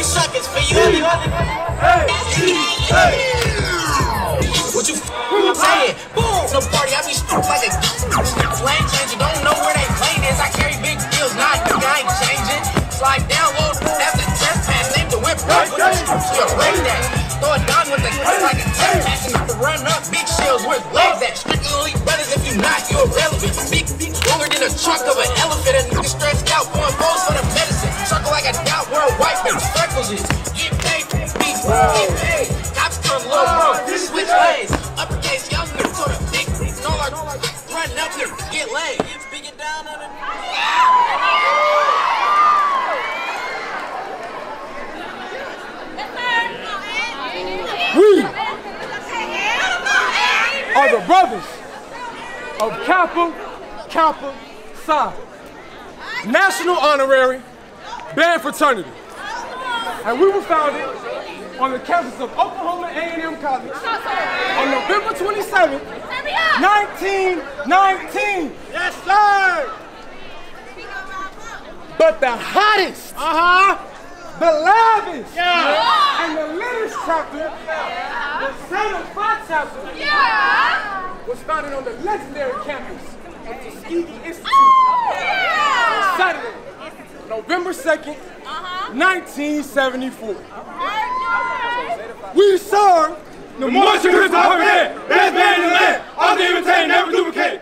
Three seconds for you. Hey, hey, What you saying? Boom. No party, I be stuck like a plane changer. Don't know where they plane is. I carry big deals, not I ain't changing. Slide down low, that's a trespass. Name the whip, right? What the you're like that? Throw a down with a kiss like a trespass. And to run up, big shells worth legs at. Strictly brothers, if you not, you're irrelevant. Big, big, longer than a trunk of an elephant. A nigga stretched out. Are the brothers of Kappa Kappa Psi, National Honorary Band Fraternity. And we were founded on the campus of Oklahoma A&M College on November 27, 1919. Yes, sir! But the hottest, uh-huh, the loudest, yeah. and the latest chapter, the Zeta Phi chapter, was founded on the legendary campus of Tuskegee Institute. Oh, on Saturday, November 2nd, 1974. Uh-huh. We serve the Marching Crimson Pipers, best band in the land. All the imitate, never duplicate.